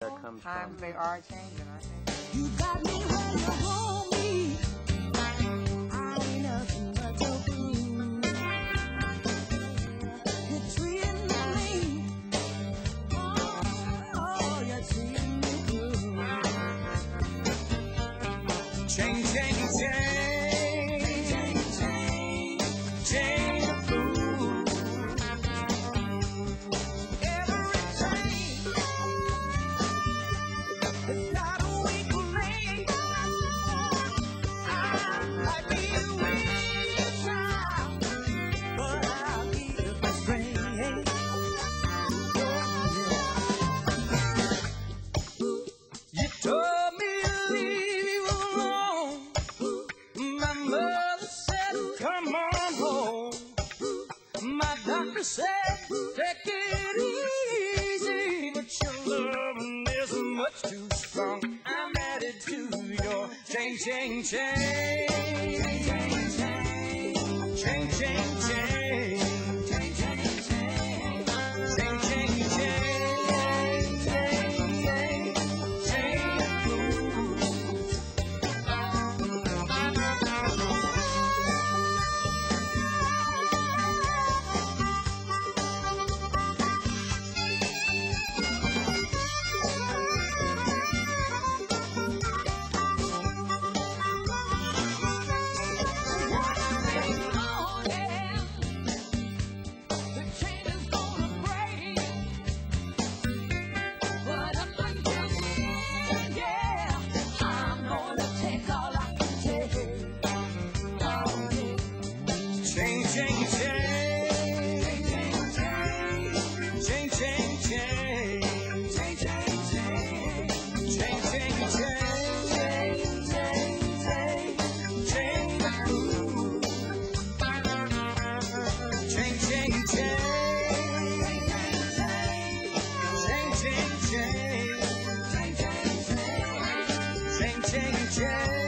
that comes Times from. they are changing, aren't they? You got me where you want me. I ain't nothing but your fool. You're treating me mean. Oh, oh, oh you're treating me good. Change, My doctor said, take it easy, but your loving is much too strong. I'm added to your chain, chain, chain, chain, chain, chain, chain. change.